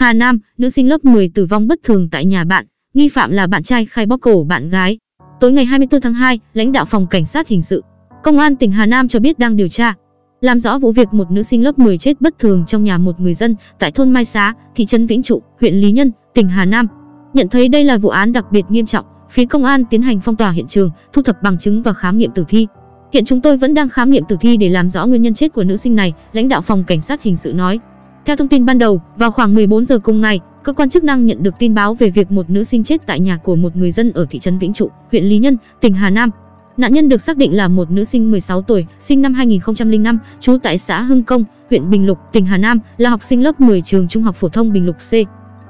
Hà Nam, nữ sinh lớp 10 tử vong bất thường tại nhà bạn, nghi phạm là bạn trai khai bóp cổ bạn gái. Tối ngày 24 tháng 2, lãnh đạo phòng cảnh sát hình sự, công an tỉnh Hà Nam cho biết đang điều tra làm rõ vụ việc một nữ sinh lớp 10 chết bất thường trong nhà một người dân tại thôn Mai Xá, thị trấn Vĩnh Trụ, huyện Lý Nhân, tỉnh Hà Nam. Nhận thấy đây là vụ án đặc biệt nghiêm trọng, phía công an tiến hành phong tỏa hiện trường, thu thập bằng chứng và khám nghiệm tử thi. Hiện chúng tôi vẫn đang khám nghiệm tử thi để làm rõ nguyên nhân chết của nữ sinh này, lãnh đạo phòng cảnh sát hình sự nói. Theo thông tin ban đầu, vào khoảng 14 giờ cùng ngày, cơ quan chức năng nhận được tin báo về việc một nữ sinh chết tại nhà của một người dân ở thị trấn Vĩnh Trụ, huyện Lý Nhân, tỉnh Hà Nam. Nạn nhân được xác định là một nữ sinh 16 tuổi, sinh năm 2005, trú tại xã Hưng Công, huyện Bình Lục, tỉnh Hà Nam, là học sinh lớp 10 trường Trung học phổ thông Bình Lục C.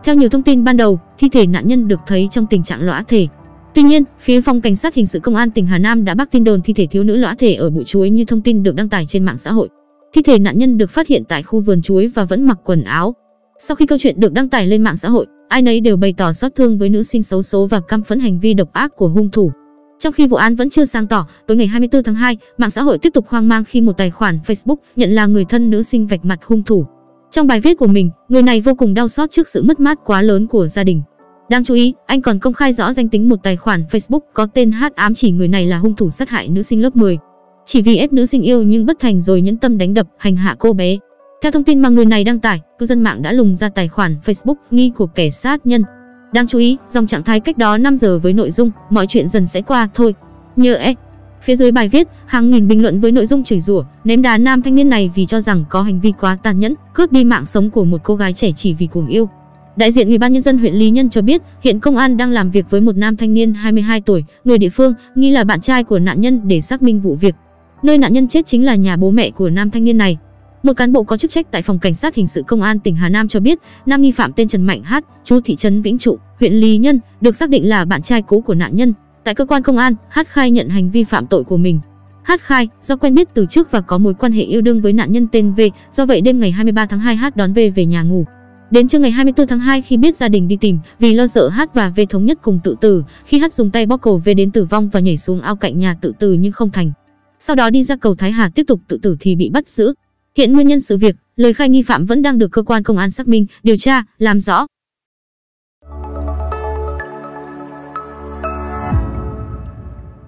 Theo nhiều thông tin ban đầu, thi thể nạn nhân được thấy trong tình trạng lõa thể. Tuy nhiên, phía phòng cảnh sát hình sự công an tỉnh Hà Nam đã bác tin đồn thi thể thiếu nữ lõa thể ở bụi chuối như thông tin được đăng tải trên mạng xã hội. Thi thể nạn nhân được phát hiện tại khu vườn chuối và vẫn mặc quần áo. Sau khi câu chuyện được đăng tải lên mạng xã hội, ai nấy đều bày tỏ xót thương với nữ sinh xấu số và căm phẫn hành vi độc ác của hung thủ. Trong khi vụ án vẫn chưa sáng tỏ, tối ngày 24 tháng 2, mạng xã hội tiếp tục hoang mang khi một tài khoản Facebook nhận là người thân nữ sinh vạch mặt hung thủ. Trong bài viết của mình, người này vô cùng đau xót trước sự mất mát quá lớn của gia đình. Đáng chú ý, anh còn công khai rõ danh tính một tài khoản Facebook có tên H ám chỉ người này là hung thủ sát hại nữ sinh lớp 10. Chỉ vì ép nữ sinh yêu nhưng bất thành rồi nhẫn tâm đánh đập, hành hạ cô bé. Theo thông tin mà người này đăng tải, cư dân mạng đã lùng ra tài khoản Facebook nghi của kẻ sát nhân. Đáng chú ý, dòng trạng thái cách đó 5 giờ với nội dung mọi chuyện dần sẽ qua thôi. Nhớ e. Phía dưới bài viết, hàng nghìn bình luận với nội dung chửi rủa, ném đá nam thanh niên này vì cho rằng có hành vi quá tàn nhẫn, cướp đi mạng sống của một cô gái trẻ chỉ vì cuồng yêu. Đại diện Ủy ban nhân dân huyện Lý Nhân cho biết, hiện công an đang làm việc với một nam thanh niên 22 tuổi, người địa phương, nghi là bạn trai của nạn nhân để xác minh vụ việc. Nơi nạn nhân chết chính là nhà bố mẹ của nam thanh niên này. Một cán bộ có chức trách tại phòng cảnh sát hình sự công an tỉnh Hà Nam cho biết, nam nghi phạm tên Trần Mạnh Hát, chú thị trấn Vĩnh Trụ, huyện Lý Nhân, được xác định là bạn trai cũ của nạn nhân. Tại cơ quan công an, Hát khai nhận hành vi phạm tội của mình. Hát khai, do quen biết từ trước và có mối quan hệ yêu đương với nạn nhân tên V, do vậy đêm ngày 23 tháng 2 Hát đón V về nhà ngủ. Đến trưa ngày 24 tháng 2 khi biết gia đình đi tìm, vì lo sợ Hát và V thống nhất cùng tự tử, khi Hát dùng tay bóp cổ V đến tử vong và nhảy xuống ao cạnh nhà tự tử nhưng không thành. Sau đó đi ra cầu Thái Hà tiếp tục tự tử thì bị bắt giữ. Hiện nguyên nhân sự việc, lời khai nghi phạm vẫn đang được cơ quan công an xác minh, điều tra, làm rõ.